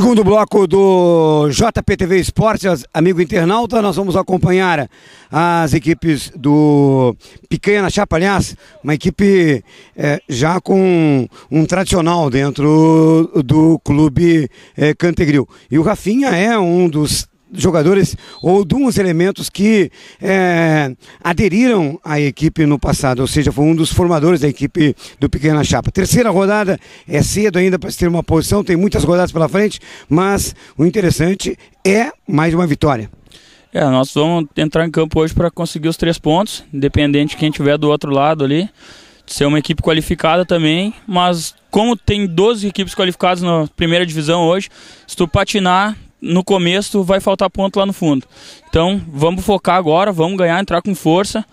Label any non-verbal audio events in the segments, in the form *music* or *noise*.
Segundo bloco do JPTV Esportes, amigo internauta, nós vamos acompanhar as equipes do Picanha na Chapa, aliás, uma equipe é, já com um tradicional dentro do clube é, Cantegril. E o Rafinha é um dos jogadores ou de uns elementos que é, aderiram à equipe no passado, ou seja, foi um dos formadores da equipe do Pequena Chapa. Terceira rodada é cedo ainda para se ter uma posição, tem muitas rodadas pela frente, mas o interessante é mais uma vitória. É, nós vamos entrar em campo hoje para conseguir os três pontos, independente de quem tiver do outro lado ali. Ser uma equipe qualificada também, mas como tem 12 equipes qualificadas na primeira divisão hoje, se tu patinar, no começo vai faltar ponto lá no fundo. Então vamos focar agora, vamos ganhar, entrar com força,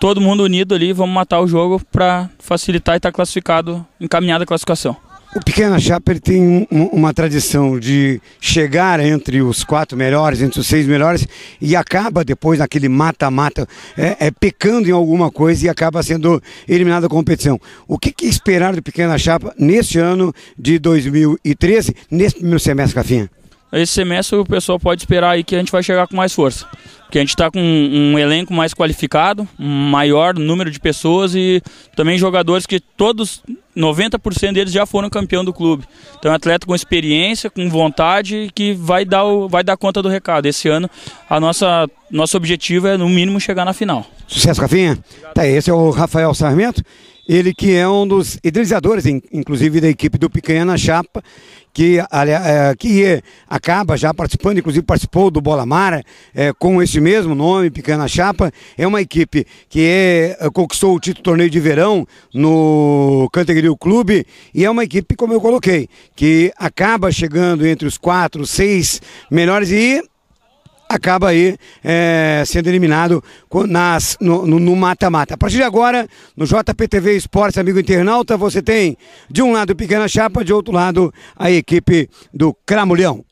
todo mundo unido ali, vamos matar o jogo para facilitar e estar tá classificado, encaminhada a classificação. O Pequena Chapa tem um, uma tradição de chegar entre os quatro melhores, entre os seis melhores, e acaba depois naquele mata-mata, é, é, pecando em alguma coisa e acaba sendo eliminado da competição. O que, que esperar do Pequena Chapa neste ano de 2013, nesse primeiro semestre, Cafinha? Esse semestre o pessoal pode esperar aí que a gente vai chegar com mais força. Porque a gente está com um, elenco mais qualificado, um maior número de pessoas e também jogadores que todos, 90% deles já foram campeão do clube. Então é um atleta com experiência, com vontade que vai dar, o, vai dar conta do recado. Esse ano a nossa nosso objetivo é no mínimo chegar na final. Sucesso, Rafinha. Tá, esse é o Rafael Sarmento. Ele que é um dos idealizadores, inclusive, da equipe do Picanha na Chapa, que, é, que acaba já participando, inclusive participou do Bola Mara, é, com esse mesmo nome, Picanha na Chapa. É uma equipe que é, conquistou o título do torneio de verão no Cantegril Clube e é uma equipe, como eu coloquei, que acaba chegando entre os quatro, seis melhores e acaba aí é, sendo eliminado nas, no mata-mata. A partir de agora, no JPTV Esportes, amigo internauta, você tem de um lado Pequena Chapa, de outro lado a equipe do Cramulhão.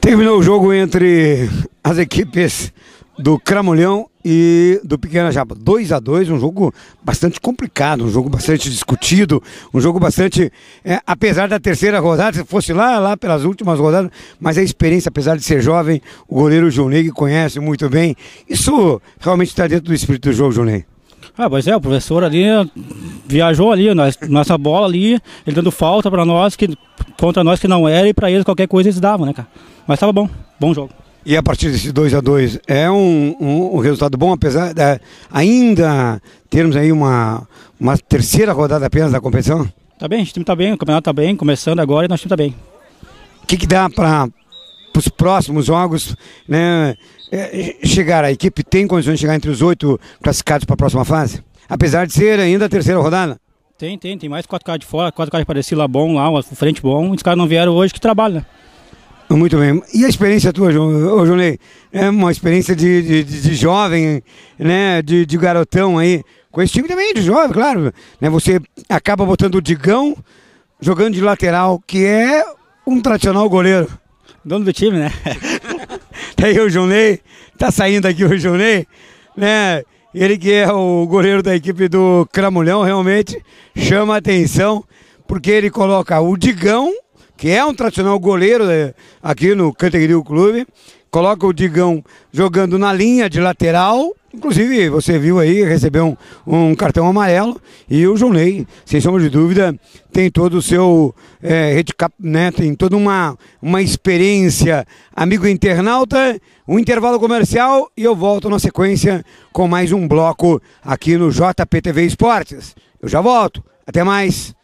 Terminou o jogo entre as equipes do Cramulhão e do Pequena Japa. 2 a 2 um jogo bastante complicado, um jogo bastante discutido, um jogo bastante. É, apesar da terceira rodada, se fosse lá, lá pelas últimas rodadas, mas a experiência, apesar de ser jovem, o goleiro Junei conhece muito bem. Isso realmente está dentro do espírito do jogo, Junei. Ah, pois é, o professor ali viajou ali, nossa bola ali, ele dando falta para nós, que contra nós que não era, e para eles qualquer coisa eles davam, né, cara? Mas tava bom, bom jogo. E a partir desse 2 a 2 é um, um, um, resultado bom, apesar de ainda termos aí uma, uma terceira rodada apenas da competição? Tá bem, o time tá bem, o campeonato tá bem, começando agora e nosso time tá bem. O que, que dá para os próximos jogos, né? É, chegar, a equipe tem condições de chegar entre os oito classificados para a próxima fase? Apesar de ser ainda a terceira rodada? Tem, tem, tem mais quatro caras de fora, quatro caras de lá bom lá, o frente bom, os caras não vieram hoje que trabalham, né? Muito bem. E a experiência tua, João, Johnny? É uma experiência de, de, de jovem, né? De, de, garotão aí. Com esse time também de jovem, claro. Né? Você acaba botando o Digão jogando de lateral, que é um tradicional goleiro. Dono do time, né? *laughs* tá aí o Johnny, tá saindo aqui o Johnny, né? Ele que é o goleiro da equipe do Cramulhão, realmente chama a atenção, porque ele coloca o Digão que é um tradicional goleiro né, aqui no Cantegril Clube. Coloca o Digão jogando na linha de lateral. Inclusive, você viu aí, recebeu um, um cartão amarelo. E o João Ney, sem sombra de dúvida, tem todo o seu é, né? Tem toda uma, uma experiência. Amigo internauta, um intervalo comercial e eu volto na sequência com mais um bloco aqui no JPTV Esportes. Eu já volto. Até mais.